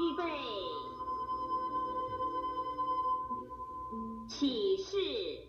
预备，起势。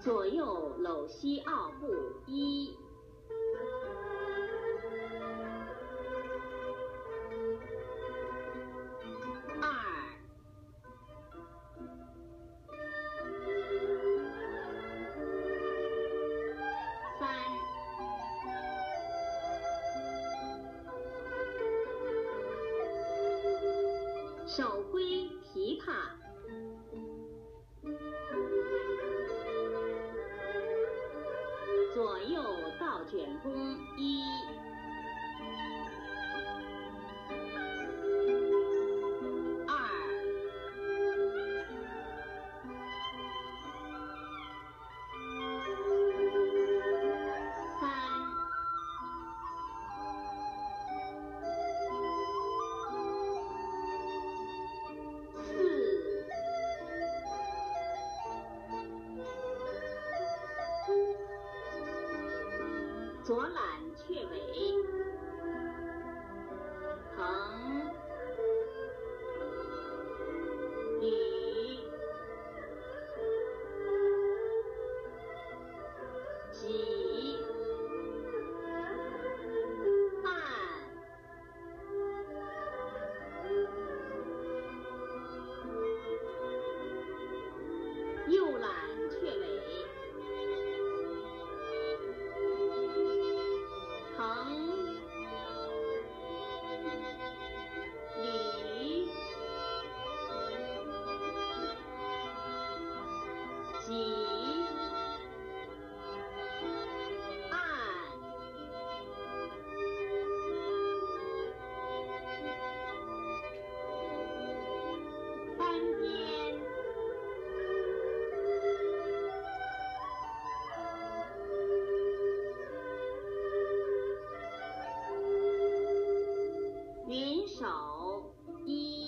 左右搂膝傲步，一、二、三、手挥卷弓，一、左揽雀尾一。